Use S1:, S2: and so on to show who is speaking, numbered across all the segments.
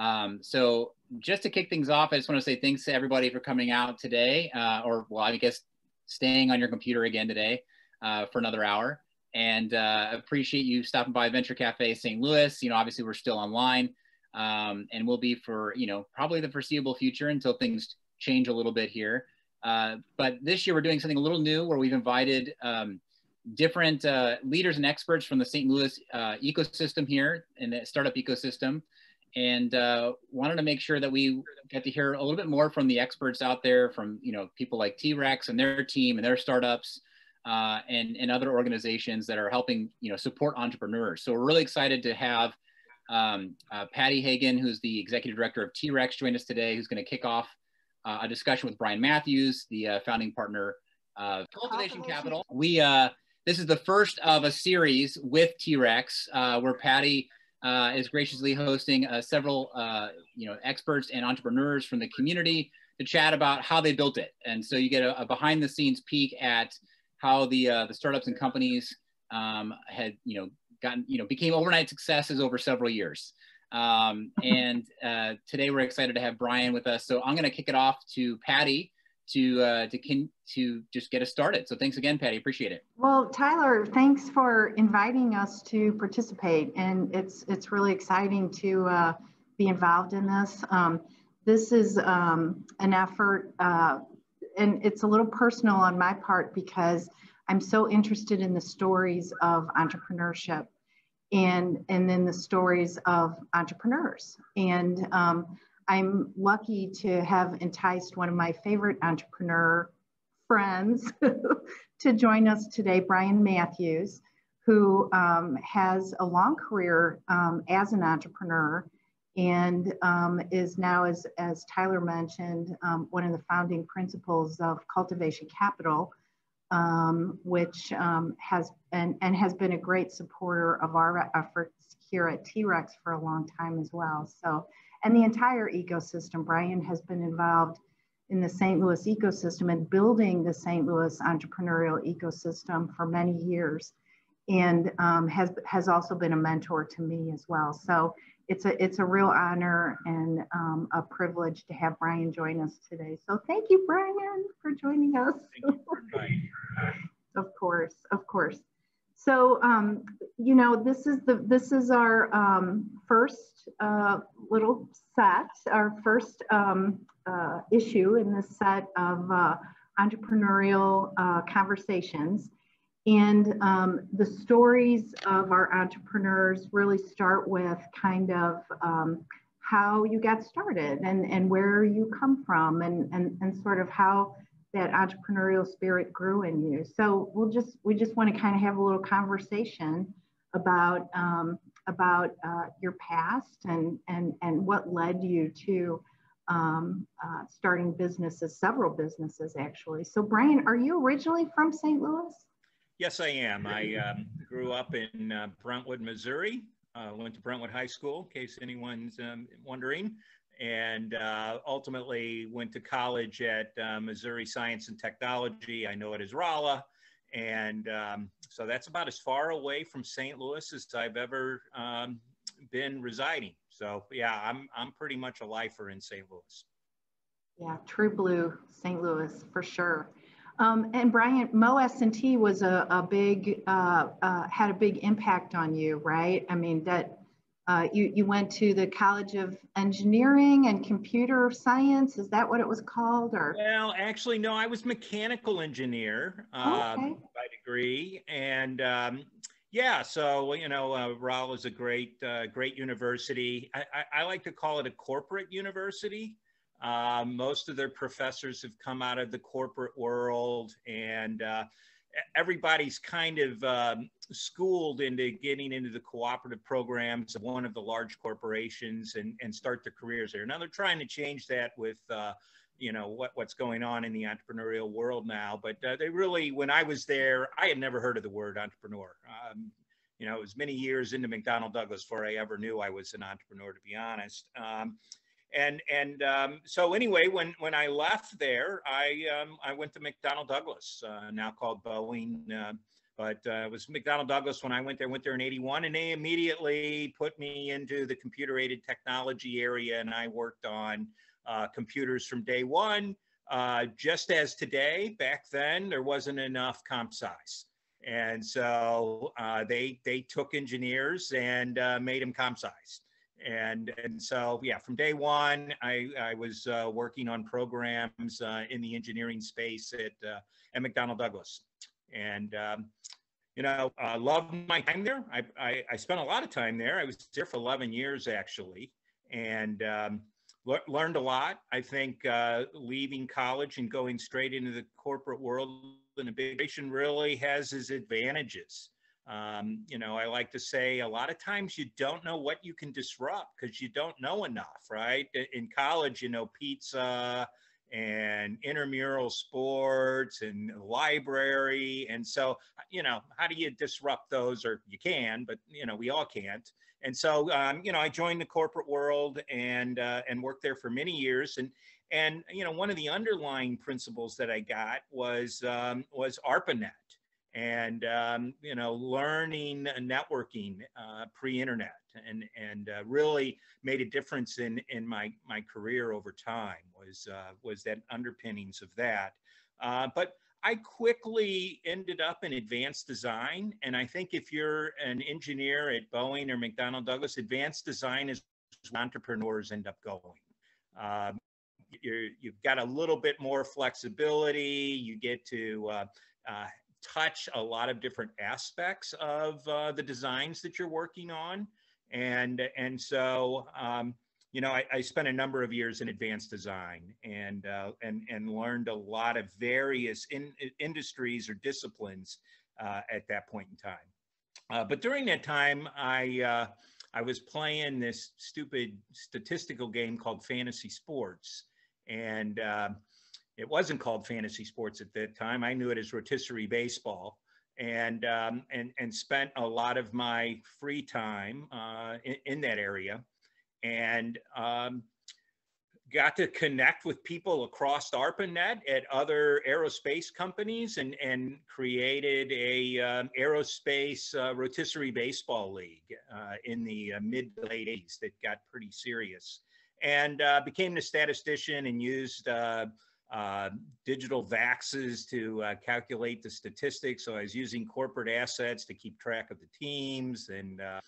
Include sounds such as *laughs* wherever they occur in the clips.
S1: Um, so just to kick things off, I just want to say thanks to everybody for coming out today, uh, or well, I guess staying on your computer again today uh, for another hour. And uh, appreciate you stopping by Venture Cafe St. Louis. You know, obviously we're still online, um, and we'll be for you know probably the foreseeable future until things change a little bit here. Uh, but this year we're doing something a little new where we've invited um, different uh, leaders and experts from the St. Louis uh, ecosystem here in the startup ecosystem and uh, wanted to make sure that we get to hear a little bit more from the experts out there from you know people like T-Rex and their team and their startups uh, and, and other organizations that are helping you know support entrepreneurs. So we're really excited to have um, uh, Patti Hagen, who's the executive director of T-Rex, join us today, who's going to kick off uh, a discussion with Brian Matthews, the uh, founding partner of Cultivation Capital. We uh, this is the first of a series with T-Rex where Patty uh, is graciously hosting uh, several uh, you know experts and entrepreneurs from the community to chat about how they built it. And so you get a, a behind the scenes peek at how the uh, the startups and companies um, had you know gotten you know became overnight successes over several years. Um, *laughs* and uh, today we're excited to have Brian with us. So I'm going to kick it off to Patti to uh, to can to just get us started. So thanks again, Patti. Appreciate it.
S2: Well, Tyler, thanks for inviting us to participate, and it's it's really exciting to uh, be involved in this. Um, this is um, an effort, uh, and it's a little personal on my part because I'm so interested in the stories of entrepreneurship and and then the stories of entrepreneurs and um, I'm lucky to have enticed one of my favorite entrepreneur friends *laughs* to join us today, Brian Matthews, who um, has a long career um, as an entrepreneur and um, is now, as, as Tyler mentioned, um, one of the founding principals of Cultivation Capital, um, which um, has and, and has been a great supporter of our efforts here at T-Rex for a long time as well. So and the entire ecosystem. Brian has been involved in the St. Louis ecosystem and building the St. Louis entrepreneurial ecosystem for many years and um, has, has also been a mentor to me as well. So it's a, it's a real honor and um, a privilege to have Brian join us today. So thank you, Brian, for joining us. of course, of course. So, um, you know, this is the this is our um, first uh, little set, our first um, uh, issue in this set of uh, entrepreneurial uh, conversations. And um, the stories of our entrepreneurs really start with kind of um, how you got started and, and where you come from and, and, and sort of how that entrepreneurial spirit grew in you. So we'll just we just want to kind of have a little conversation about um, about uh, your past and and and what led you to um, uh, starting businesses, several businesses actually. So Brian, are you originally from St. Louis?
S3: Yes, I am. I um, grew up in uh, Brentwood, Missouri. Uh, went to Brentwood High School, in case anyone's um, wondering and uh, ultimately went to college at uh, Missouri Science and Technology. I know it as Rolla. And um, so that's about as far away from St. Louis as I've ever um, been residing. So yeah, I'm, I'm pretty much a lifer in St. Louis.
S2: Yeah, true blue St. Louis for sure. Um, and Brian, Mo S&T was a, a big, uh, uh, had a big impact on you, right? I mean, that uh, you, you went to the College of Engineering and Computer Science. Is that what it was called? Or
S3: well, actually, no. I was mechanical engineer uh, okay. by degree, and um, yeah. So you know, uh, is a great, uh, great university. I, I, I, like to call it a corporate university. Uh, most of their professors have come out of the corporate world, and uh, everybody's kind of um, schooled into getting into the cooperative programs of one of the large corporations and, and start their careers there. Now they're trying to change that with, uh, you know, what, what's going on in the entrepreneurial world now. But uh, they really, when I was there, I had never heard of the word entrepreneur. Um, you know, it was many years into McDonnell Douglas before I ever knew I was an entrepreneur, to be honest. Um, and and um, so anyway, when when I left there, I um, I went to McDonnell Douglas, uh, now called Boeing. Uh, but uh, it was McDonnell Douglas when I went there. Went there in '81, and they immediately put me into the computer-aided technology area, and I worked on uh, computers from day one. Uh, just as today, back then there wasn't enough comp sci, and so uh, they they took engineers and made them comp sci. And and so yeah, from day one, I I was uh, working on programs in the engineering space at at McDonnell Douglas and um, you know, uh, loved my time there. I, I, I, spent a lot of time there. I was there for 11 years actually, and um, le- learned a lot. I think uh, leaving college and going straight into the corporate world in a big nation really has its advantages. Um, you know, I like to say a lot of times you don't know what you can disrupt because you don't know enough, right? In college, you know, pizza, and intramural sports and library. And so, you know, how do you disrupt those? Or you can, but you know, we all can't. And so, um, you know, I joined the corporate world and uh, and worked there for many years. And and you know, one of the underlying principles that I got was um, was ARPANET and um, you know learning networking uh, pre-internet and and uh, really made a difference in in my my career over time was uh, was that underpinnings of that. Uh, but I quickly ended up in advanced design and I think if you're an engineer at Boeing or McDonnell Douglas advanced design is where entrepreneurs end up going. Um, you have got a little bit more flexibility you get to uh, uh, touch a lot of different aspects of uh, the designs that you're working on. And, and so, um, you know, I, I, spent a number of years in advanced design and, uh, and, and learned a lot of various in, industries or disciplines uh, at that point in time. Uh, but during that time, I, uh, I was playing this stupid statistical game called fantasy sports. And uh, it wasn't called fantasy sports at that time. I knew it as rotisserie baseball, and um, and and spent a lot of my free time uh, in, in, that area, and um, got to connect with people across ARPANET at other aerospace companies, and and created a um, aerospace uh, rotisserie baseball league uh, in the uh, mid late 80s that got pretty serious, and uh, became the statistician and used uh, uh, digital VAXes to uh, calculate the statistics. So I was using corporate assets to keep track of the teams and uh,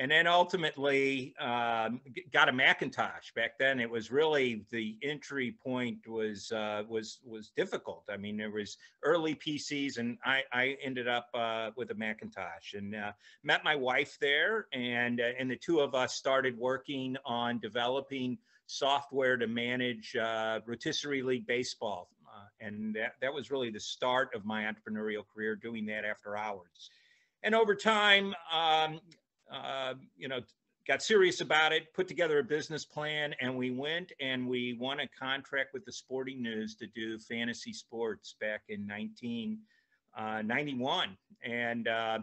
S3: and then ultimately um, got a Macintosh. Back then, it was really the entry point was uh, was was difficult. I mean, there was early PCs, and I, I ended up uh, with a Macintosh and uh, met my wife there, and and the two of us started working on developing software to manage uh, rotisserie league baseball. Uh, and that, that was really the start of my entrepreneurial career, doing that after hours. And over time, um, uh, you know, got serious about it, put together a business plan, and we went and we won a contract with the Sporting News to do fantasy sports back in 1991. Uh, and uh,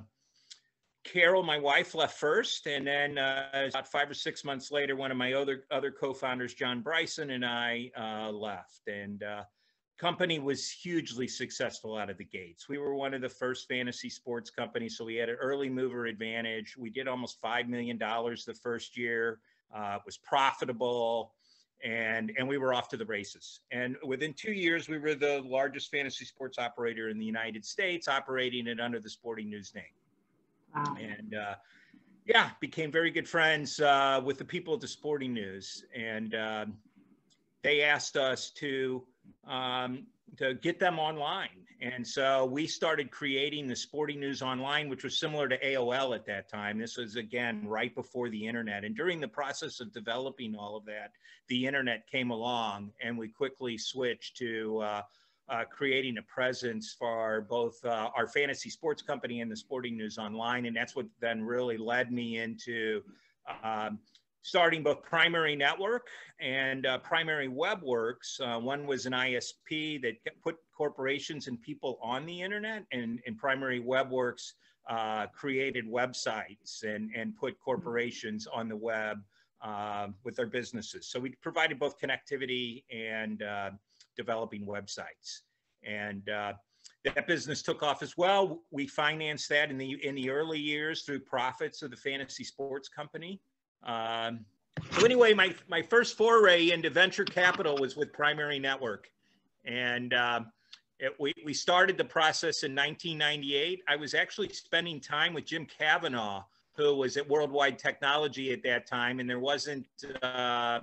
S3: Carol, my wife, left first, and then uh, about five or six months later, one of my other other co-founders, John Bryson, and I uh, left, and uh, company was hugely successful out of the gates. We were one of the first fantasy sports companies, so we had an early mover advantage. We did almost five million dollars the first year. Uh, it was profitable, and and we were off to the races. And within two years, we were the largest fantasy sports operator in the United States, operating it under the Sporting News name. Wow. And uh, yeah, became very good friends uh, with the people at the Sporting News, and uh, they asked us to um, to get them online. And so we started creating the Sporting News Online, which was similar to AOL at that time. This was again right before the internet. And during the process of developing all of that, the internet came along, and we quickly switched to uh, uh, creating a presence for both uh, our fantasy sports company and the Sporting News Online. And that's what then really led me into um, starting both Primary Network and uh, Primary WebWorks. Uh, one was an ISP that put corporations and people on the internet, and, and Primary WebWorks uh, created websites and, and put corporations on the web uh, with their businesses. So we provided both connectivity and developing websites. And uh, that business took off as well. We financed that in the in the early years through profits of the fantasy sports company. Um, so anyway, my my first foray into venture capital was with Primary Network, and uh, it, we we started the process in 1998. I was actually spending time with Jim Kavanaugh, who was at Worldwide Technology at that time, and there wasn't uh,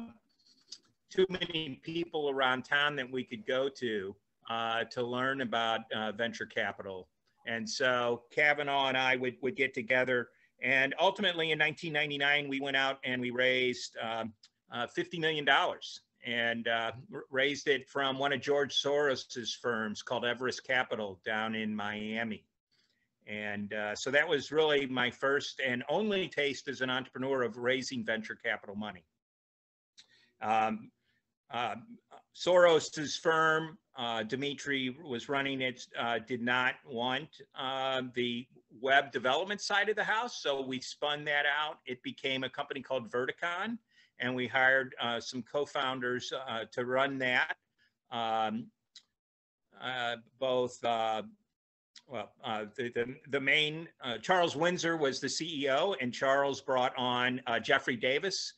S3: too many people around town that we could go to uh, to learn about uh, venture capital. And so Kavanaugh and I would, would get together. And ultimately in 1999, we went out and we raised um, uh, $50 million and uh, raised it from one of George Soros's firms called Everest Capital down in Miami. And uh, so that was really my first and only taste as an entrepreneur of raising venture capital money. Um, uh, Soros's firm, uh, Dimitri was running it, uh, did not want uh, the web development side of the house. So we spun that out. It became a company called Vertecon, and we hired uh, some co-founders uh, to run that. Um, both well, the, the, the, main, Charles Windsor was the CEO, and Charles brought on Jeffrey Davis.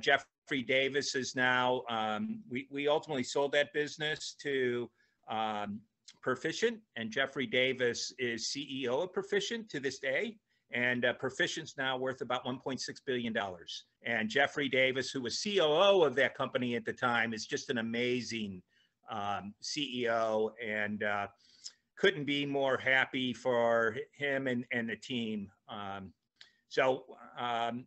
S3: Jeff Jeffrey Davis is now, um, we, we ultimately sold that business to um, Perficient, and Jeffrey Davis is CEO of Perficient to this day. And uh, Perficient's now worth about $1.6 billion. And Jeffrey Davis, who was COO of that company at the time, is just an amazing um, CEO and uh, couldn't be more happy for him and, and the team. Um, so um,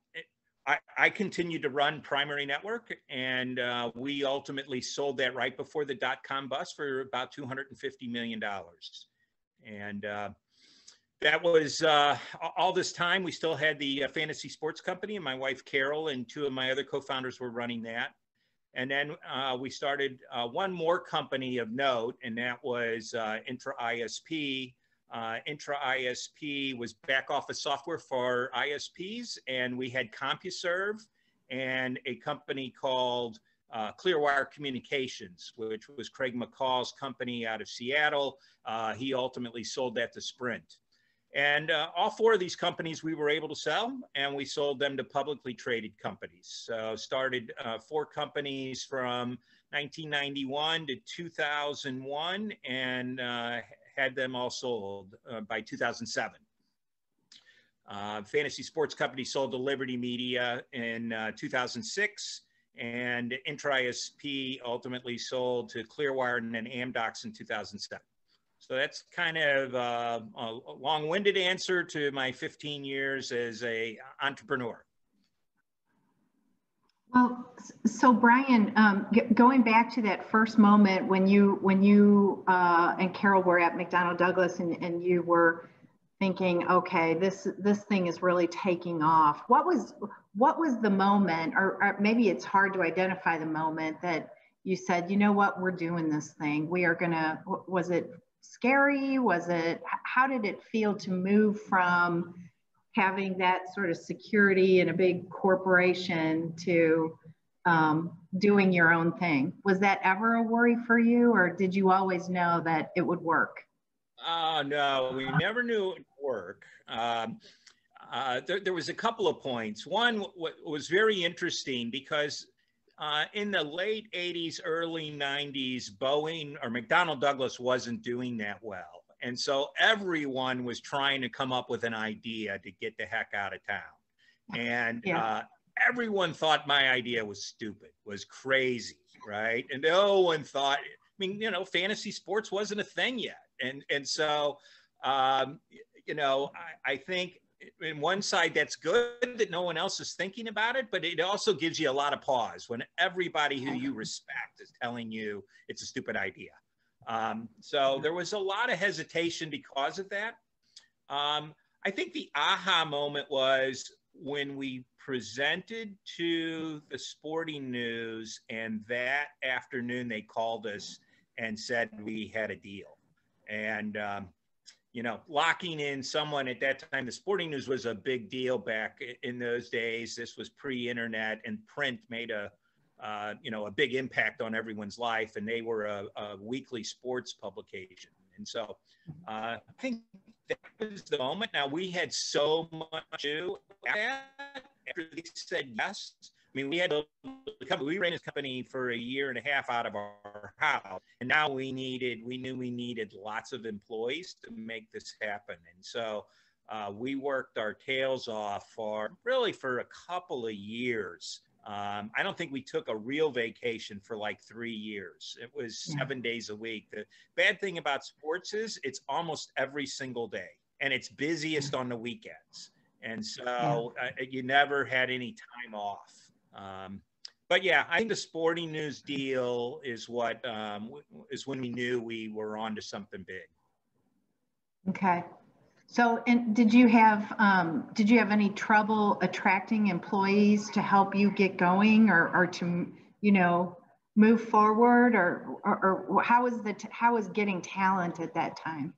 S3: I, I continued to run Primary Network, and uh, we ultimately sold that right before the dot com bust for about $250 million. And uh, that was uh, all this time. We still had the uh, fantasy sports company, and my wife Carol and two of my other co founders were running that. And then uh, we started uh, one more company of note, and that was Intra ISP uh, Intra ISP was back office software for ISPs, and we had CompuServe and a company called uh, Clearwire Communications, which was Craig McCaw's company out of Seattle. Uh, he ultimately sold that to Sprint. And uh, all four of these companies we were able to sell, and we sold them to publicly traded companies. So started uh, four companies from 1991 to 2001, and uh, had them all sold uh, by 2007. Uh, Fantasy Sports Company sold to Liberty Media in uh, 2006, and IntraISP ultimately sold to Clearwire and then Amdocs in 2007. So that's kind of uh, a long-winded answer to my 15 years as a entrepreneur.
S2: Well, so Brian, um, going back to that first moment when you when you uh, and Carol were at McDonnell Douglas and, and you were thinking, okay, this this thing is really taking off. What was what was the moment, or, or maybe it's hard to identify the moment that you said, you know what, we're doing this thing. We are gonna. Was it scary? Was it? How did it feel to move from having that sort of security in a big corporation to um, doing your own thing. Was that ever a worry for you, or did you always know that it would work?
S3: Oh, no, we never knew it would work. Um, uh, there, there, was a couple of points. One was very interesting because uh, in the late 80s, early 90s, Boeing or McDonnell Douglas wasn't doing that well. And so everyone was trying to come up with an idea to get the heck out of town. And yeah. uh, everyone thought my idea was stupid, was crazy, right? And no one thought, I mean, you know, fantasy sports wasn't a thing yet. And, and so, um, you know, I, I think in one side that's good that no one else is thinking about it but it also gives you a lot of pause when everybody who you respect is telling you it's a stupid idea um, so there was a lot of hesitation because of that. Um, I think the aha moment was when we presented to the sporting news, and that afternoon they called us and said we had a deal. And, um, you know, locking in someone at that time, the sporting news was a big deal back in those days. This was pre internet, and print made a uh, you know, a big impact on everyone's life. And they were a, a weekly sports publication. And so uh, I think that was the moment. Now we had so much to after they said yes. I mean, we had we ran this company for a year and a half out of our house, and now we needed we knew we needed lots of employees to make this happen, and so uh, we worked our tails off for really for a couple of years. Um, I don't think we took a real vacation for like three years. It was seven days a week. The bad thing about sports is it's almost every single day, and it's busiest on the weekends. And so uh, you never had any time off. Um, but yeah, I think the sporting news deal is what um, is when we knew we were on to something big.
S2: Okay. So, and did you have um, did you have any trouble attracting employees to help you get going, or, or to you know move forward, or, or, or how was the how was getting talent at that time?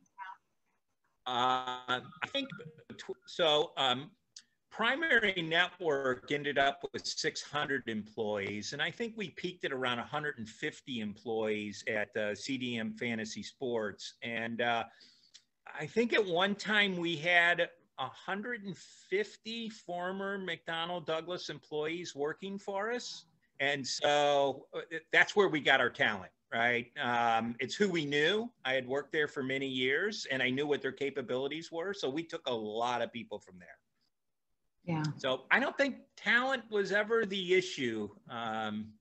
S3: Uh, I think so. Um, primary network ended up with 600 employees, and I think we peaked at around 150 employees at uh, CDM Fantasy Sports. And uh, I think at one time we had 150 former McDonnell Douglas employees working for us. And so uh, that's where we got our talent, right? Um, it's who we knew. I had worked there for many years and I knew what their capabilities were. So we took a lot of people from there.
S2: Yeah.
S3: So I don't think talent was ever the issue. Um,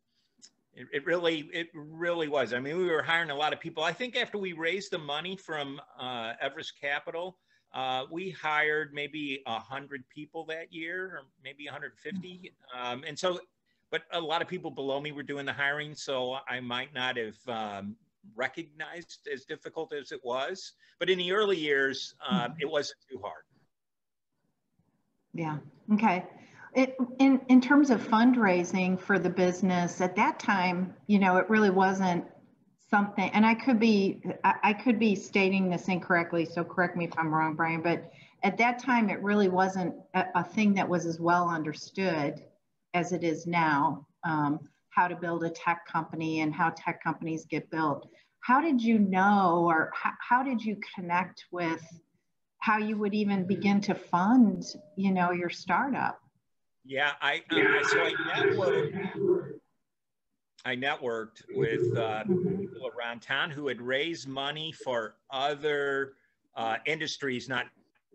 S3: it, it, really, it really was. I mean, we were hiring a lot of people. I think after we raised the money from uh, Everest Capital, uh, we hired maybe a hundred people that year, or maybe 150. Um, and so, but a lot of people below me were doing the hiring, so I might not have um, recognized as difficult as it was. But in the early years, uh, it wasn't too hard.
S2: Yeah. Okay. It, in in terms of fundraising for the business at that time, you know, it really wasn't something. And I could be I, I could be stating this incorrectly, so correct me if I'm wrong, Brian. But at that time, it really wasn't a, a thing that was as well understood as it is now. Um, how to build a tech company and how tech companies get built. How did you know, or how, how did you connect with how you would even begin to fund, you know, your startup?
S3: Yeah, I, I so I networked. I networked with uh, people around town who had raised money for other uh, industries, not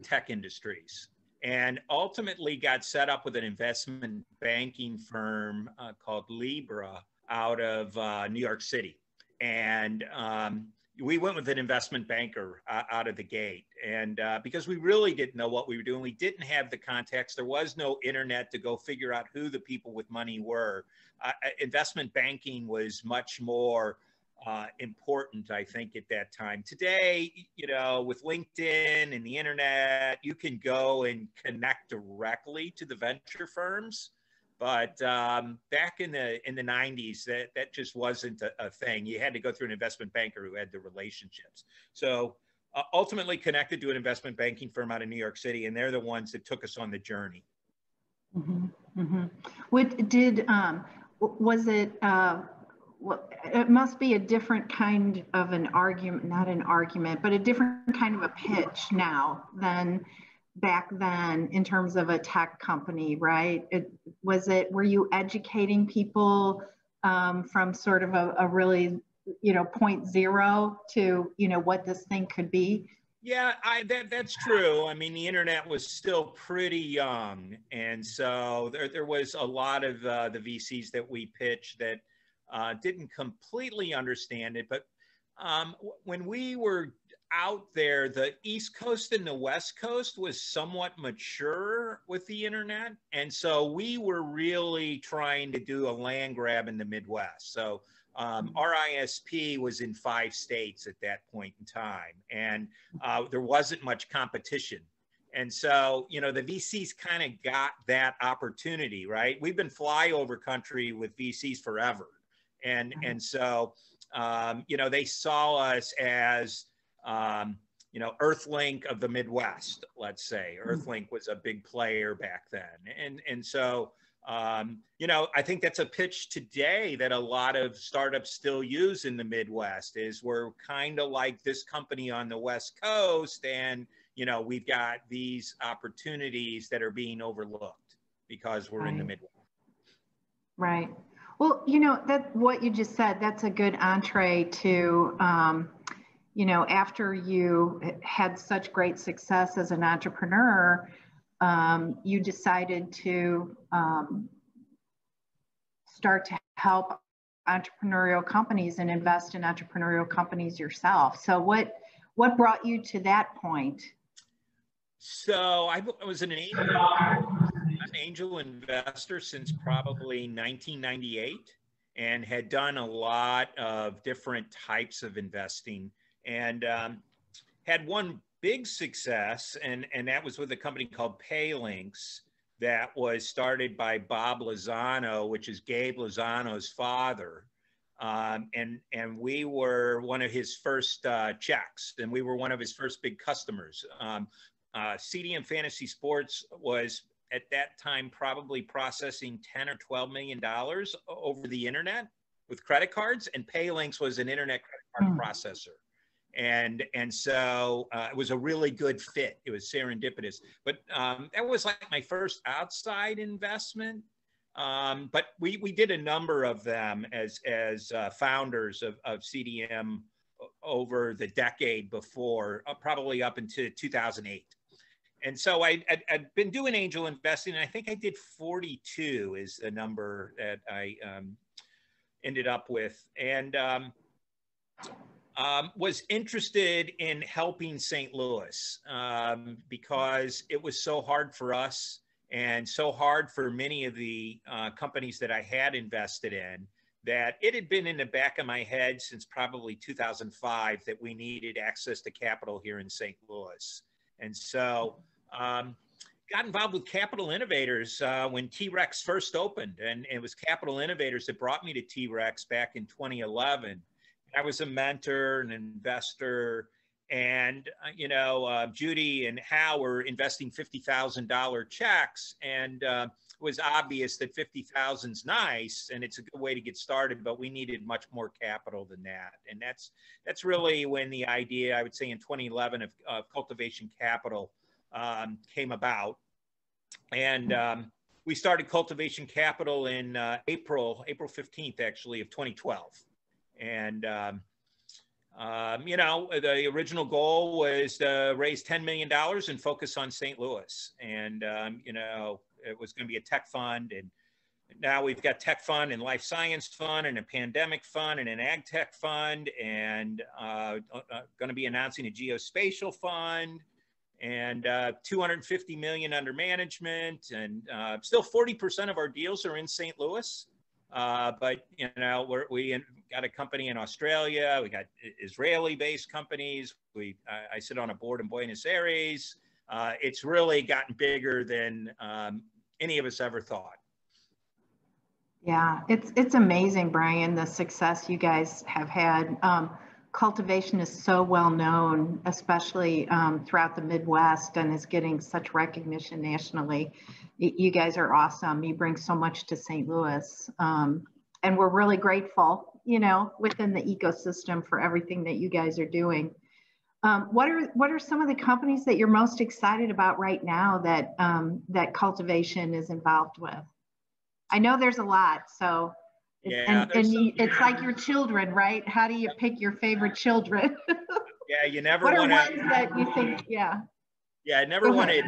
S3: tech industries, and ultimately got set up with an investment banking firm uh, called Libra out of uh, New York City. And um, we went with an investment banker uh, out of the gate. And uh, because we really didn't know what we were doing we didn't have the context. There was no internet to go figure out who the people with money were. Uh, uh investment banking was much more uh, important i think at that time. Today you know with linkedin and the internet you can go and connect directly to the venture firms but um, back in the in the 90s, that, that just wasn't a, a, thing. You had to go through an investment banker who had the relationships. So uh, ultimately connected to an investment banking firm out of New York City, and they're the ones that took us on the journey.
S2: Mm-hmm, mm-hmm. What did um, was it? Uh, well, it must be a different kind of an argument, not an argument, but a different kind of a pitch now than back then in terms of a tech company, right? It, was it, were you educating people um, from sort of a, a, really, you know, point zero to, you know, what this thing could be?
S3: Yeah, I, that, that's true. I mean, the internet was still pretty young. And so there, there was a lot of uh, the VCs that we pitched that uh, didn't completely understand it. But um, when we were out there, the East Coast and the West Coast was somewhat mature with the internet. And so we were really trying to do a land grab in the Midwest. So um, our ISP was in five states at that point in time, and uh, there wasn't much competition. And so, you know, the VCs kind of got that opportunity, right? We've been flyover country with VCs forever. And, mm-hmm. and so, um, you know, they saw us as, um, you know, Earthlink of the Midwest, let's say. Hmm. Earthlink was a big player back then. And, and so Um, you know, I think that's a pitch today that a lot of startups still use in the Midwest is we're kind of like this company on the West Coast and, you know, we've got these opportunities that are being overlooked because we're right. in the Midwest.
S2: Right. Well, you know, that what you just said, that's a good entree to, um, you know, after you had such great success as an entrepreneur, um, you decided to um, start to help entrepreneurial companies and invest in entrepreneurial companies yourself. So what what brought you to that point?
S3: So I was an angel, an angel investor since probably 1998 and had done a lot of different types of investing and um, had one big success, and, and that was with a company called Paylinks that was started by Bob Lozano, which is Gabe Lozano's father. Um, and, and we were one of his first uh, checks, and we were one of his first big customers. Um, uh, CDM Fantasy Sports was at that time probably processing 10 or 12 million dollars over the internet with credit cards, and Paylinks was an internet credit card mm. processor and and so uh, it was a really good fit. It was serendipitous, but um, that was like my first outside investment. Um, but we we did a number of them as as uh, founders of of CDM over the decade before, uh, probably up into 2008. And so I, I'd, I'd, been doing angel investing, and I think I did 42 is the number that I um, ended up with. And um, was interested in helping St. Louis um, because it was so hard for us and so hard for many of the uh, companies that I had invested in that it had been in the back of my head since probably 2005 that we needed access to capital here in St. Louis. And so, um, got involved with Capital Innovators uh, when T Rex first opened. And, and, it was Capital Innovators that brought me to T Rex back in 2011. I was a mentor, an investor, and uh, you know uh, Judy and Hal were investing fifty thousand dollar checks, and uh, it was obvious that fifty thousand's nice and it's a good way to get started, but we needed much more capital than that, and that's that's really when the idea I would say in 2011 of, of cultivation capital um, came about, and um, we started cultivation capital in uh, April April 15th actually of 2012 and, um, um, you know, the original goal was to raise $10 million and focus on St. Louis. And, um, you know, it was going to be a tech fund. And now we've got tech fund and life science fund and a pandemic fund and an ag tech fund and uh, uh, going to be announcing a geospatial fund and uh, 250 million under management and uh, still 40% of our deals are in St. Louis. Uh, but you know, we're, we got a company in Australia. We got Israeli-based companies. We I, I sit on a board in Buenos Aires. Uh, it's really gotten bigger than um, any of us ever thought.
S2: Yeah, it's it's amazing, Brian, the success you guys have had. Um, cultivation is so well known, especially um, throughout the Midwest, and is getting such recognition nationally you guys are awesome. You bring so much to St. Louis. Um, and we're really grateful, you know, within the ecosystem for everything that you guys are doing. Um, what are what are some of the companies that you're most excited about right now that um, that cultivation is involved with? I know there's a lot, so yeah, and, and you, it's like your children, right? How do you pick your favorite children? *laughs*
S3: yeah, you never
S2: want
S3: to.
S2: What are ones that you think? Yeah.
S3: Yeah, I never want to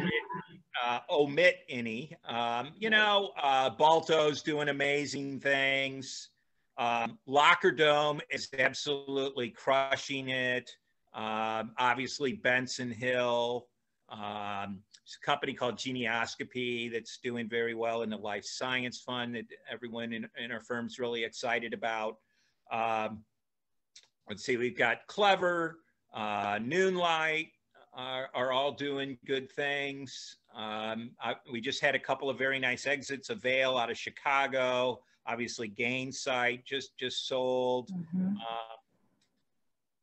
S3: uh, omit any. Um, you know, uh, Balto's doing amazing things. Um, LockerDome is absolutely crushing it. Um, obviously, Benson Hill. Um, a company called Geneoscopy that's doing very well in the life science fund that everyone in, in our firm's really excited about. Um, let's see, we've got Clever, uh, Noonlight, are, are all doing good things. Um, I, we just had a couple of very nice exits. Avail out of Chicago, obviously Gainsight just just sold. Mm-hmm. Uh,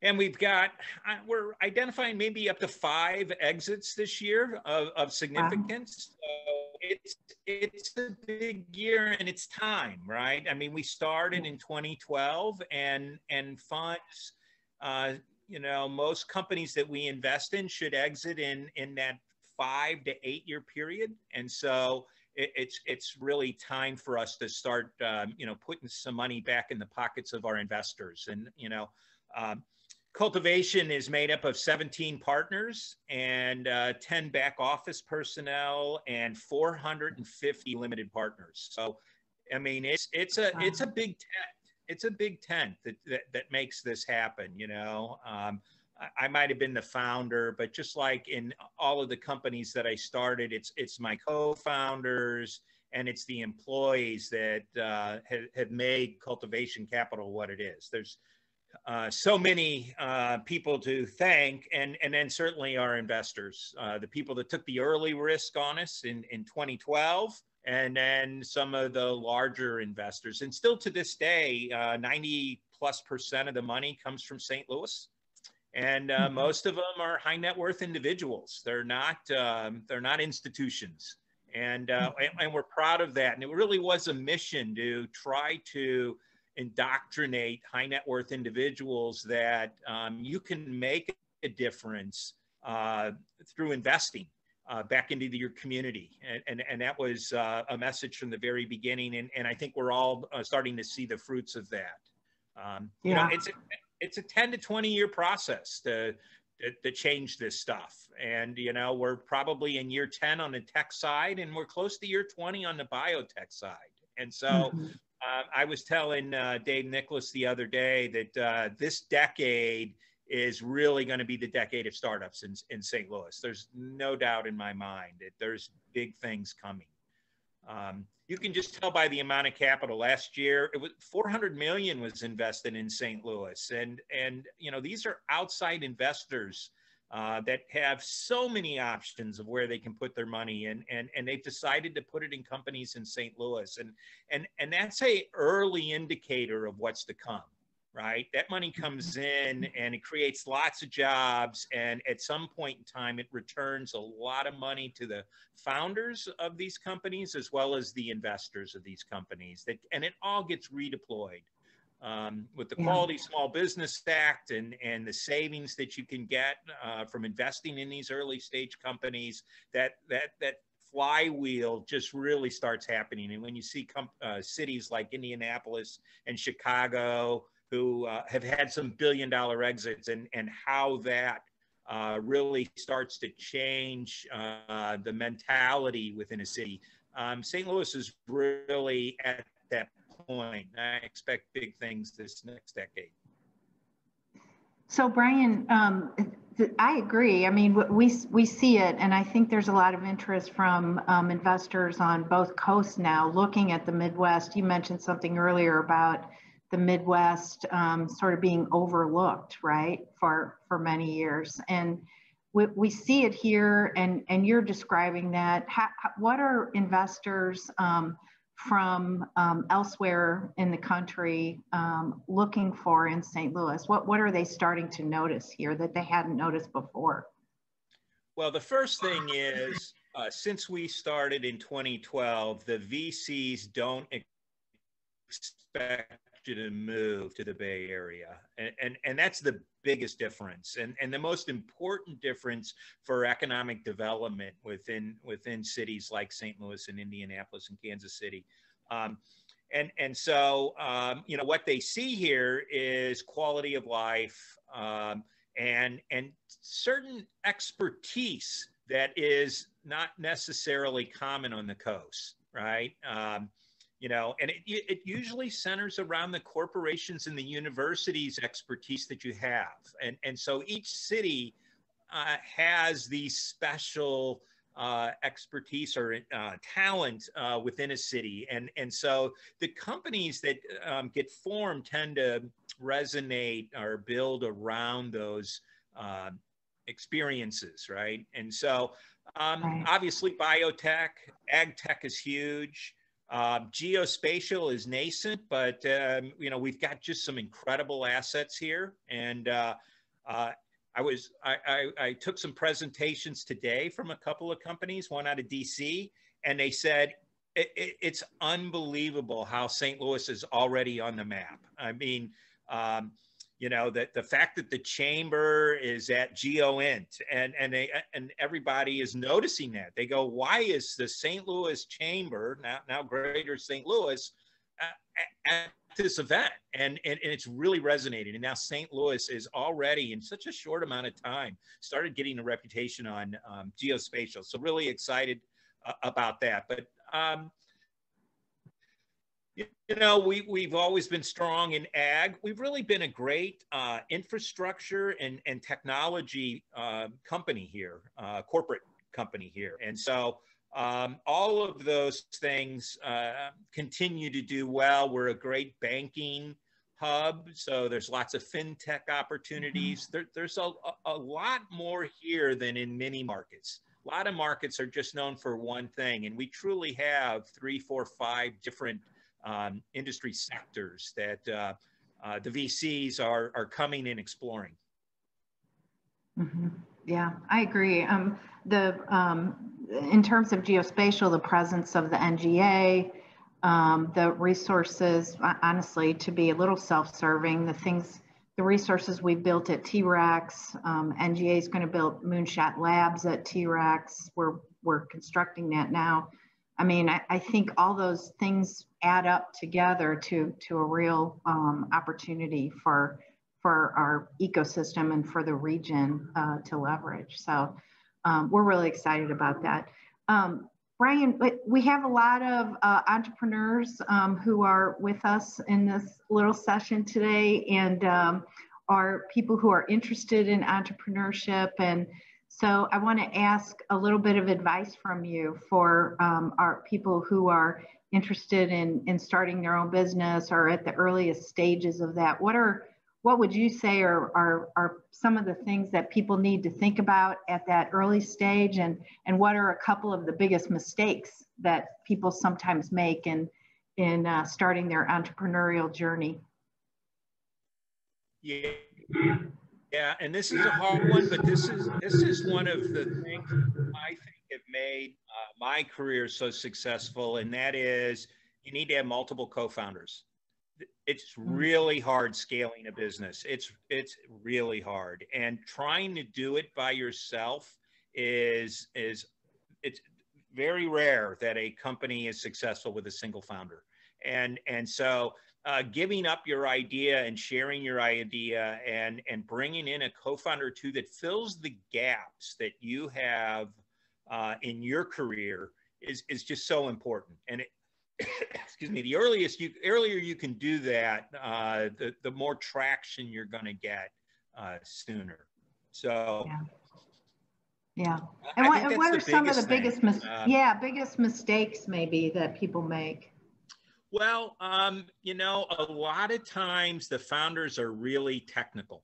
S3: and we've got uh, we're identifying maybe up to five exits this year of, of significance. Wow. it's it's a big year and it's time, right? I mean, we started in 2012, and and funds, uh, you know, most companies that we invest in should exit in in that five to eight year period, and so it, it's it's really time for us to start, um, you know, putting some money back in the pockets of our investors, and you know. Um, Cultivation is made up of 17 partners and uh, 10 back office personnel and 450 limited partners. So, I mean, it's it's a it's a big tent. It's a big tent that that, that makes this happen. You know, um, I, I might have been the founder, but just like in all of the companies that I started, it's it's my co-founders and it's the employees that uh, have, have made Cultivation Capital what it is. There's uh, so many uh, people to thank, and, and then certainly our investors, uh, the people that took the early risk on us in, in 2012, and then some of the larger investors. And still to this day, uh, 90 plus percent of the money comes from St. Louis. And uh, mm-hmm. most of them are high net worth individuals. They're not, um, they're not institutions. And, mm-hmm. and, and we're proud of that. And it really was a mission to try to indoctrinate high net worth individuals that um, you can make a difference uh, through investing uh, back into your community. And, and, and that was uh, a message from the very beginning. And, and I think we're all uh, starting to see the fruits of that. Um, yeah. You know, it's a, it's a 10 to 20 year process to, to, to change this stuff. And, you know, we're probably in year 10 on the tech side and we're close to year 20 on the biotech side. And so mm-hmm. Uh, I was telling uh, Dave Nicholas the other day that uh, this decade is really going to be the decade of startups in, in St. Louis. There's no doubt in my mind that there's big things coming. Um, you can just tell by the amount of capital last year it was 400 million was invested in st louis and and you know these are outside investors uh, that have so many options of where they can put their money in, and and they've decided to put it in companies in St. Louis, and and and that's a early indicator of what's to come, right? That money comes in and it creates lots of jobs, and at some point in time, it returns a lot of money to the founders of these companies as well as the investors of these companies. That and it all gets redeployed um, with the Quality Small Business Act and, and the savings that you can get uh, from investing in these early stage companies, that, that, that flywheel just really starts happening. And when you see com- uh, cities like Indianapolis and Chicago, who uh, have had some billion dollar exits, and, and how that uh, really starts to change uh, the mentality within a city. Um, St. Louis is really at that point. I expect big things this next decade.
S2: So, Brian, um, I agree. I mean, we we see it, and I think there's a lot of interest from um, investors on both coasts now, looking at the Midwest. You mentioned something earlier about the Midwest um, sort of being overlooked, right, for for many years, and we, we see it here, and and you're describing that. How, what are investors? Um, from um, elsewhere in the country um, looking for in St. Louis? What, what are they starting to notice here that they hadn't noticed before?
S3: Well, the first thing is uh, since we started in 2012, the VCs don't expect to move to the Bay Area. And, and, and that's the biggest difference and, and the most important difference for economic development within, within cities like St. Louis and Indianapolis and Kansas City. Um, and, and so, um, you know, what they see here is quality of life um, and, and certain expertise that is not necessarily common on the coast, right? Um, you know, and it, it usually centers around the corporations and the universities expertise that you have. And, and so each city uh, has these special uh, expertise or uh, talent uh, within a city. And, and so the companies that um, get formed tend to resonate or build around those uh, experiences, right? And so um, obviously biotech, ag tech is huge. Uh, geospatial is nascent, but um, you know we've got just some incredible assets here, and uh, uh, I was I, I, I, took some presentations today from a couple of companies, one out of DC, and they said it, it, it's unbelievable how St. Louis is already on the map. I mean, um, you know, that the fact that the chamber is at GeoInt and and they and everybody is noticing that. They go, why is the St. Louis Chamber now now Greater St. Louis uh, at this event? And, and and it's really resonating. And now St. Louis is already in such a short amount of time started getting a reputation on um, geospatial. So really excited uh, about that. But um, you know, we, we've always been strong in ag. We've really been a great uh, infrastructure and, and technology uh, company here, uh, corporate company here. And so um, all of those things uh, continue to do well. We're a great banking hub, so there's lots of fintech opportunities. Mm-hmm. There, there's a, a lot more here than in many markets. A lot of markets are just known for one thing, and we truly have three, four, five different um, industry sectors that uh, uh, the VCs are, are coming and exploring.
S2: Mm-hmm. Yeah, I agree. Um, the um, in terms of geospatial, the presence of the NGA, um, the resources, honestly, to be a little self-serving, the things, the resources we built at T-REX, um, NGA is going to build Moonshot Labs at T-REX. We're we're constructing that now. I mean, I, I, think all those things add up together to to a real um, opportunity for for our ecosystem and for the region uh, to leverage. So um, we're really excited about that. Um, Brian, we have a lot of uh, entrepreneurs um, who are with us in this little session today and um, are people who are interested in entrepreneurship and so I want to ask a little bit of advice from you for um, our people who are interested in, in starting their own business or at the earliest stages of that. What are what would you say are, are, are some of the things that people need to think about at that early stage and, and what are a couple of the biggest mistakes that people sometimes make in, in uh, starting their entrepreneurial journey?
S3: Yeah. Yeah, and this is a hard one, but this is this is one of the things I think have made my career so successful, and that is you need to have multiple co-founders. It's hmm. really hard scaling a business. It's it's really hard, and trying to do it by yourself is is it's very rare that a company is successful with a single founder, and and so uh, giving up your idea and sharing your idea and and bringing in a co-founder too that fills the gaps that you have uh, in your career is is just so important and it, *coughs* excuse me the earliest you earlier you can do that uh, the the more traction you're going to get uh, sooner so
S2: yeah. Yeah. And what, what are some of the biggest, mis- uh, yeah, biggest mistakes maybe that people make?
S3: Well, um, you know, a lot of times the founders are really technical,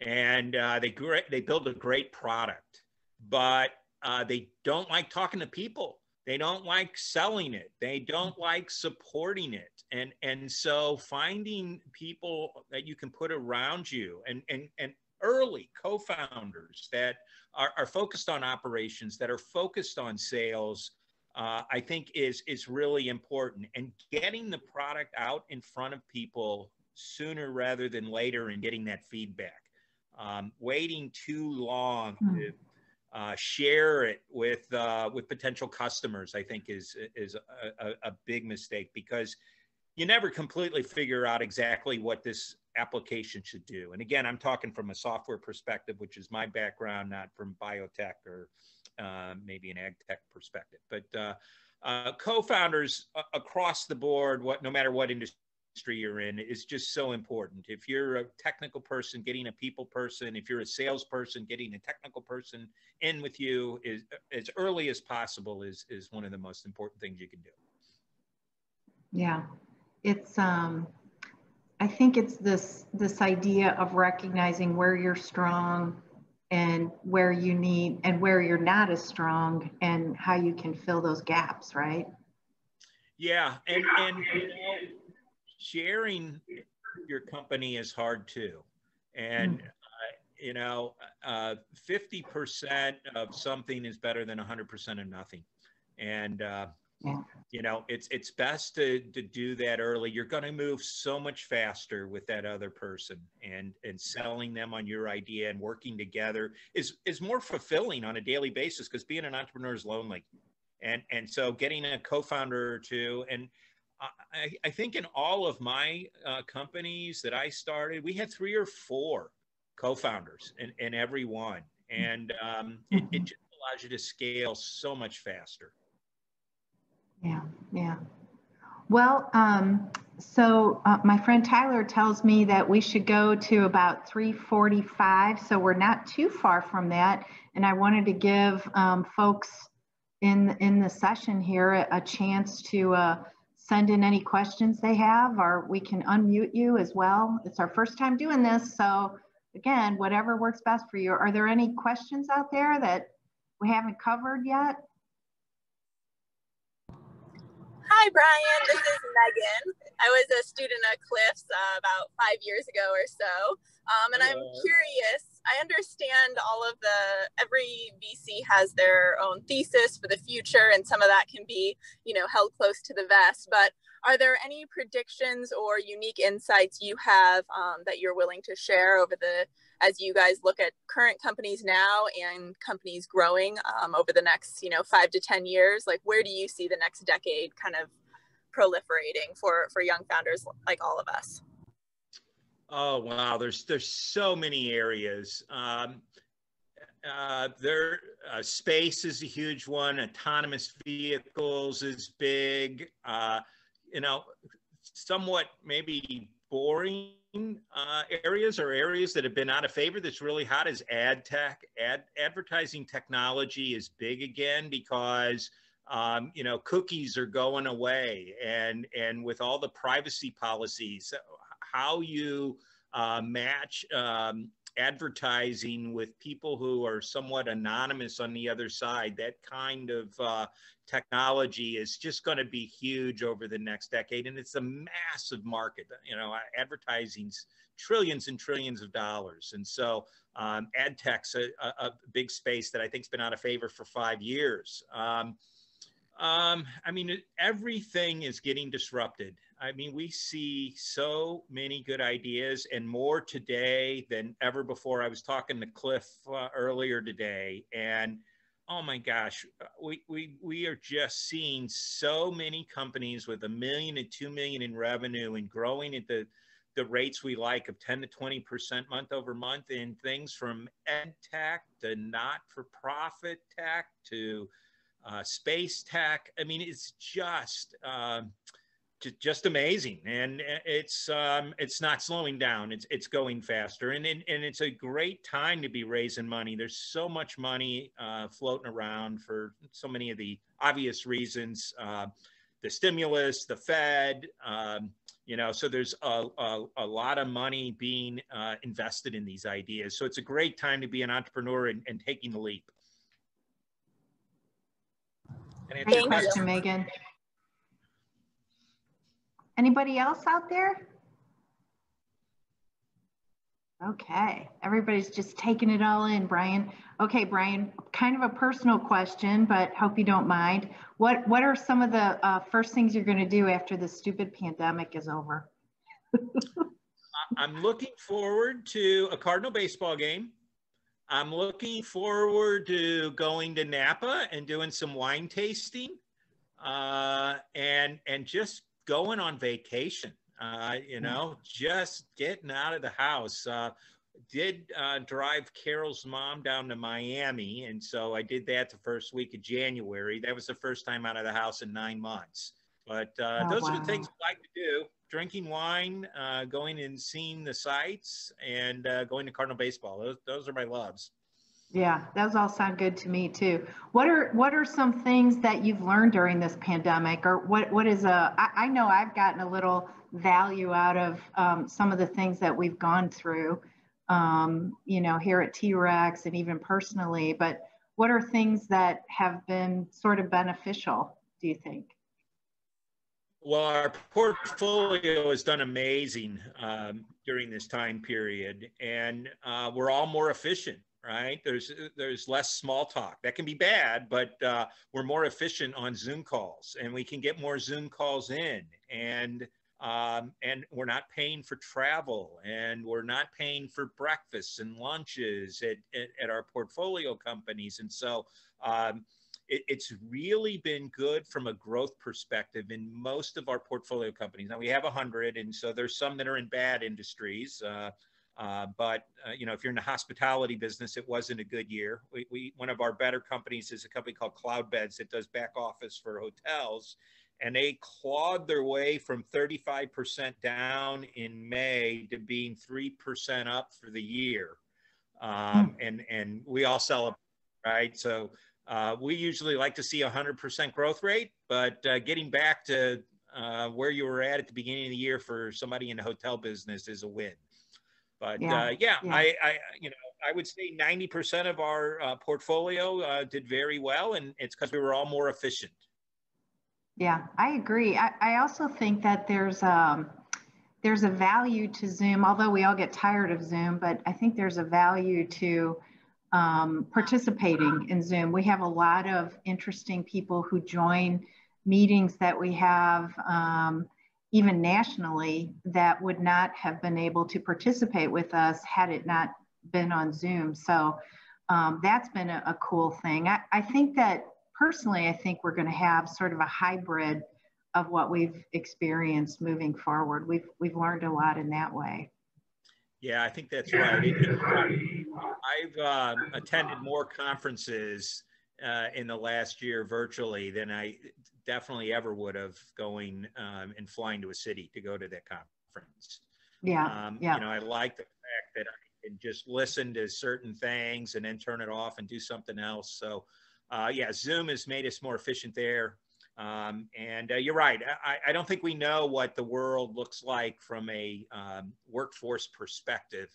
S3: and uh, they great they build a great product, but uh, they don't like talking to people. They don't like selling it. They don't like supporting it, and and so finding people that you can put around you, and and and early co-founders that are, are focused on operations, that are focused on sales uh, I think is is really important. And getting the product out in front of people sooner rather than later and getting that feedback. Um, waiting too long mm. to uh, share it with uh, with potential customers, I think, is is a, a, big mistake because you never completely figure out exactly what this application should do. And again, I'm talking from a software perspective, which is my background, not from biotech or uh, maybe an ag tech perspective. But uh, uh, co-founders across the board, what no matter what industry you're in, is just so important. If you're a technical person, getting a people person. If you're a salesperson, getting a technical person in with you is as early as possible is is one of the most important things you can do.
S2: Yeah, it's um, I think it's this this idea of recognizing where you're strong and where you need and where you're not as strong and how you can fill those gaps right
S3: yeah and and you know, sharing your company is hard too and mm. uh, you know uh, 50% of something is better than 100% of nothing And uh, yeah. you know, it's it's best to to do that early. You're going to move so much faster with that other person, and and selling them on your idea and working together is is more fulfilling on a daily basis because being an entrepreneur is lonely, and and so getting a co-founder or two and I, I think in all of my uh, companies that I started, we had three or four co-founders in, in every one. And um, it, it just allows you to scale so much faster.
S2: Yeah, yeah. Well, um, so uh, my friend Tyler tells me that we should go to about 345. So we're not too far from that. And I wanted to give um, folks in, in the session here a, a chance to uh, send in any questions they have, or we can unmute you as well. It's our first time doing this, so again, whatever works best for you. Are there any questions out there that we haven't covered yet?
S4: Hi, Brian. This is Megan. I was a student at Cliffs uh, about five years ago or so. Um, and I'm curious, I understand all of the, every VC has their own thesis for the future, and some of that can be, you know, held close to the vest. But are there any predictions or unique insights you have um, that you're willing to share over the, as you guys look at current companies now and companies growing um, over the next, you know, five to 10 years? Like, where do you see the next decade kind of proliferating for, for young founders like all of us?
S3: Oh wow, there's there's so many areas. Um, uh, there, uh, space is a huge one. Autonomous vehicles is big. Uh, you know, somewhat maybe boring uh, areas or areas that have been out of favor that's really hot is ad tech. Ad advertising technology is big again because um, you know cookies are going away, and and with all the privacy policies, how you uh, match um, advertising with people who are somewhat anonymous on the other side. That kind of uh, technology is just going to be huge over the next decade, and it's a massive market. You know, advertising's trillions and trillions of dollars, and so um, ad tech's a, a, a, big space that I think's been out of favor for five years. Um, um, I mean, everything is getting disrupted. I mean, we see so many good ideas and more today than ever before. I was talking to Cliff uh, earlier today, and oh my gosh, uh, we, we, we are just seeing so many companies with a million and two million in revenue and growing at the, the rates we like of 10 to 20% month over month in things from ed tech to not for profit tech to uh, space tech. I mean, it's just um, just amazing, and uh, it's um, it's not slowing down. It's it's going faster, and, and and it's a great time to be raising money. There's so much money uh, floating around for so many of the obvious reasons. Uh, the stimulus, the Fed, um, you know, so there's a, a, a lot of money being uh, invested in these ideas. So it's a great time to be an entrepreneur and, and taking the leap.
S2: Great question, Megan. Anybody else out there? Okay, everybody's just taking it all in, Brian. Okay, Brian, kind of a personal question, but hope you don't mind. What What are some of the uh, first things you're going to do after the stupid pandemic is over?
S3: I'm looking forward to a Cardinal baseball game. I'm looking forward to going to Napa and doing some wine tasting, uh, and and just going on vacation. Uh, you know, just getting out of the house. Uh, did uh, drive Carol's mom down to Miami, and so I did that the first week of January. That was the first time out of the house in nine months. But uh, oh, those wow. are the things I like to do drinking wine, uh, going and seeing the sights, and uh, going to Cardinal baseball. Those, those are my loves.
S2: Yeah, those all sound good to me too. What are what are some things that you've learned during this pandemic, or what what is a? I, I know I've gotten a little value out of um, some of the things that we've gone through, um, you know, here at T-Rex and even personally. But what are things that have been sort of beneficial? Do you think?
S3: Well, our portfolio has done amazing um, during this time period, and uh, we're all more efficient. Right? There's there's less small talk. That can be bad, but uh, we're more efficient on Zoom calls, and we can get more Zoom calls in, and um, and we're not paying for travel, and we're not paying for breakfasts and lunches at, at, at our portfolio companies, and so. Um, it, it's really been good from a growth perspective in most of our portfolio companies. Now we have a hundred, and so there's some that are in bad industries. Uh, uh, but uh, you know, if you're in the hospitality business, it wasn't a good year. We, we, one of our better companies is a company called Cloudbeds that does back office for hotels, and they clawed their way from 35% down in May to being three percent up for the year. Um, hmm. and and we all celebrate, right? So uh, we usually like to see a 100% growth rate, but uh, getting back to uh, where you were at at the beginning of the year for somebody in the hotel business is a win. But yeah, uh, yeah, yeah, I, I, you know, I would say 90% of our uh, portfolio uh, did very well, and it's because we were all more efficient.
S2: Yeah, I agree. I, I also think that there's um, there's a value to Zoom, although we all get tired of Zoom, but I think there's a value to um, participating in Zoom. We have a lot of interesting people who join meetings that we have. Um, even nationally, that would not have been able to participate with us had it not been on Zoom. So um, that's been a, a cool thing. I, I, think that personally, I think we're going to have sort of a hybrid of what we've experienced moving forward. We've we've learned a lot in that way.
S3: Yeah, I think that's right. I've uh, attended more conferences uh, in the last year virtually than I definitely ever would have going um, and flying to a city to go to that conference.
S2: Yeah,
S3: um,
S2: yeah.
S3: You know, I like the fact that I can just listen to certain things and then turn it off and do something else. So, uh, yeah, Zoom has made us more efficient there. Um, and uh, you're right. I, I, don't think we know what the world looks like from a um, workforce perspective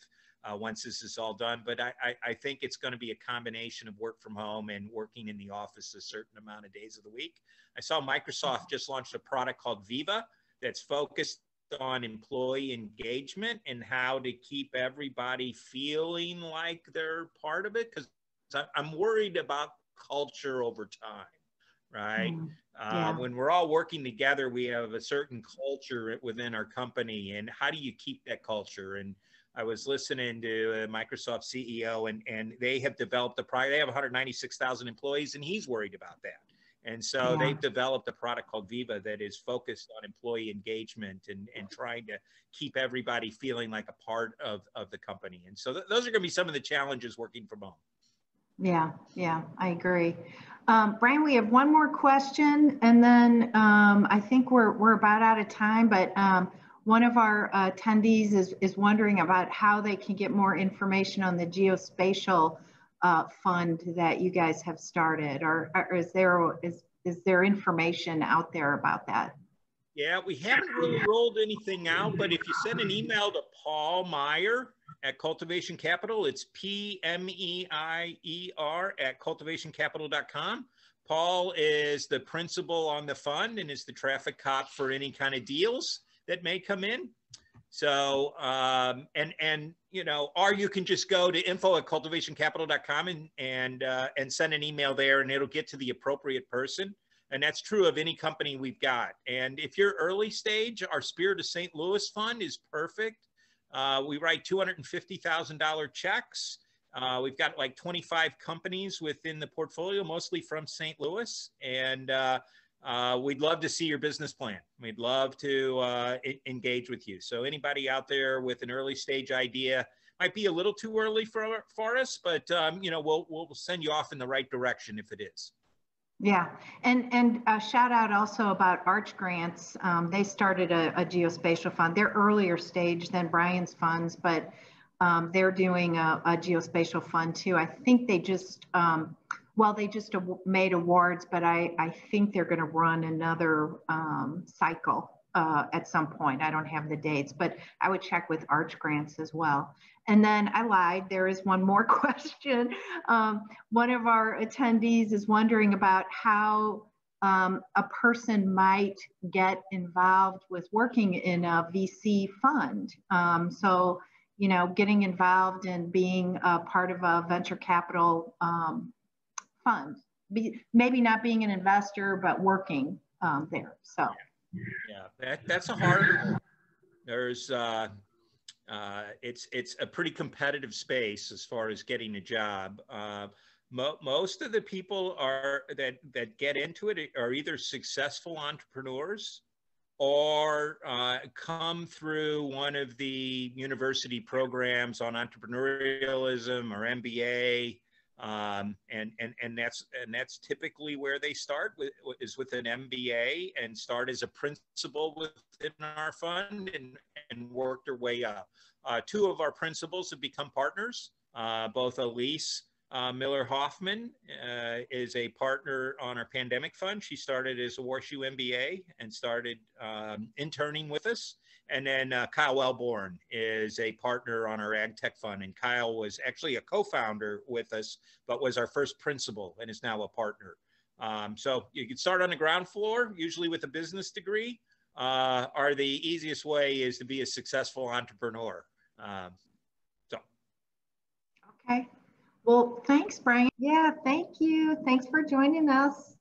S3: uh, once this is all done. But I, I, I think it's going to be a combination of work from home and working in the office a certain amount of days of the week. I saw Microsoft just launched a product called Viva that's focused on employee engagement and how to keep everybody feeling like they're part of it because I'm worried about culture over time right? Mm, yeah. uh, when we're all working together, we have a certain culture within our company, and how do you keep that culture? And I was listening to a Microsoft CEO, and and they have developed a product. They have 196,000 employees, and he's worried about that. And so yeah. they've developed a product called Viva that is focused on employee engagement and, and trying to keep everybody feeling like a part of, of the company. And so th- those are going to be some of the challenges working from home.
S2: Yeah, yeah, I agree. Um, Brian, we have one more question, and then um, I think we're, we're about out of time, but um, one of our uh, attendees is, is wondering about how they can get more information on the geospatial uh, fund that you guys have started, or, or is there is is there information out there about that?
S3: Yeah, we haven't really rolled anything out, but if you send an email to Paul Meier at Cultivation Capital, it's P M E I E R at cultivationcapital.com. Paul is the principal on the fund and is the traffic cop for any kind of deals that may come in. So, um, and, and, you know, or you can just go to info at cultivationcapital.com and, and, uh, and send an email there and it'll get to the appropriate person. And that's true of any company we've got. And if you're early stage, our Spirit of St. Louis fund is perfect. Uh, we write $250,000 checks. Uh, we've got like 25 companies within the portfolio, mostly from St. Louis. And uh, uh, we'd love to see your business plan. We'd love to uh, engage with you. So anybody out there with an early stage idea might be a little too early for, for us, but um, you know we'll we'll send you off in the right direction if it is.
S2: Yeah, and and a shout out also about Arch Grants. Um, they started a, a, geospatial fund. They're earlier stage than Brian's funds, but um, they're doing a, a, geospatial fund too. I think they just um, well, they just made awards, but I, I think they're going to run another um, cycle uh, at some point. I don't have the dates, but I would check with Arch Grants as well. And then I lied, there is one more *laughs* question. Um, one of our attendees is wondering about how um, a person might get involved with working in a VC fund. Um, so you know, getting involved in being a part of a venture capital um, fund. Be, maybe not being an investor, but working um, there. So,
S3: yeah, that, that's a hard. There's, uh, uh, it's it's a pretty competitive space as far as getting a job. Uh, mo- most of the people are that that get into it are either successful entrepreneurs or uh, come through one of the university programs on entrepreneurialism or MBA, um, and and and that's and that's typically where they start with is with an MBA and start as a principal within our fund and and work their way up. Uh, two of our principals have become partners. Uh, both Elise uh, Miller Hoffman uh, is a partner on our pandemic fund. She started as a WashU MBA and started um, interning with us. And then uh, Kyle Wellborn is a partner on our Ag Tech Fund. And Kyle was actually a co-founder with us, but was our first principal and is now a partner. Um, so you can start on the ground floor, usually with a business degree, uh, or the easiest way is to be a successful entrepreneur. Um, so.
S2: Okay. Well, thanks, Brian. Yeah, thank you. Thanks for joining us.